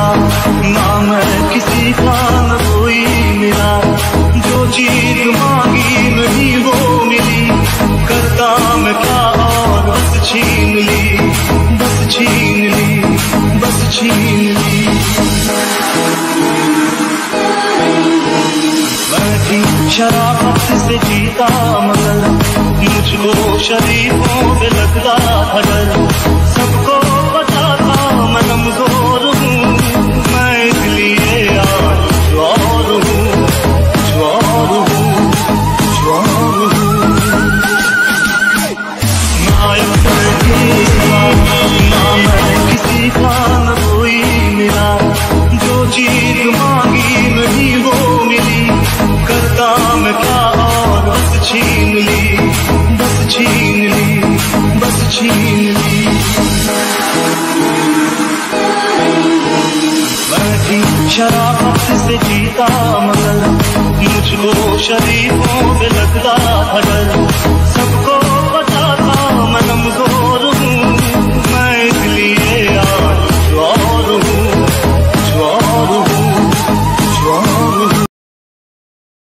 हुआ ना मैं किसी का न कोई मिला। जो चीज़ मांगी नहीं वो मिली। करता मैं क्या और बस छीन ली। बस छीन ली, बस छीन ली। शराफत से जीता मगर मुझको शरीफों पे लगता था छीन ली, बस छीन ली, बस छीन ली। मैं भी से जीता मगर मुझको शरीफों पे लगता था